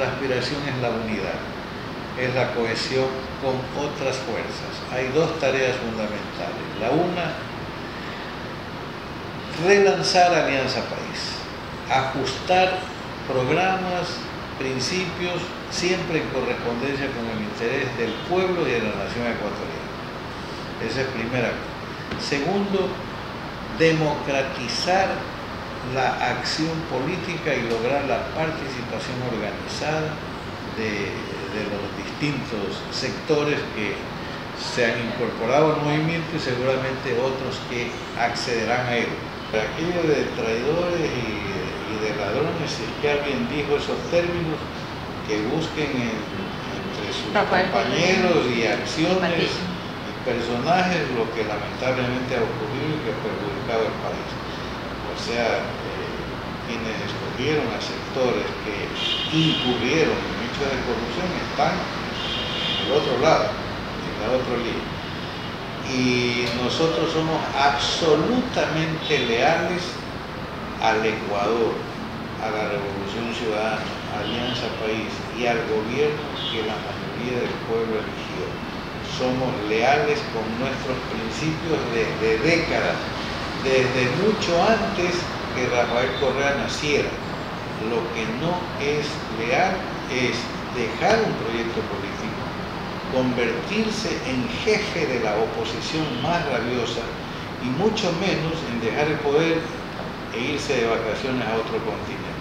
nuestra aspiración es la unidad, es la cohesión con otras fuerzas. Hay dos tareas fundamentales. La una, relanzar Alianza País, ajustar programas, principios, siempre en correspondencia con el interés del pueblo y de la nación ecuatoriana. Esa es primera. Segundo, democratizar la acción política y lograr la participación organizada de, los distintos sectores que se han incorporado al movimiento y seguramente otros que accederán a él. Aquello de traidores y, de ladrones, si es que alguien dijo esos términos, que busquen entre sus compañeros y acciones y personajes lo que lamentablemente ha ocurrido y que ha perjudicado al país sea, eh, quienes escogieron a sectores que incurrieron en hechos de corrupción están en el otro lado, en la otra línea. Y nosotros somos absolutamente leales al Ecuador, a la Revolución Ciudadana, a Alianza País y al gobierno que la mayoría del pueblo eligió. Somos leales con nuestros principios desde décadas desde mucho antes que Rafael Correa naciera. Lo que no es leal es dejar un proyecto político, convertirse en jefe de la oposición más rabiosa y mucho menos en dejar el poder e irse de vacaciones a otro continente.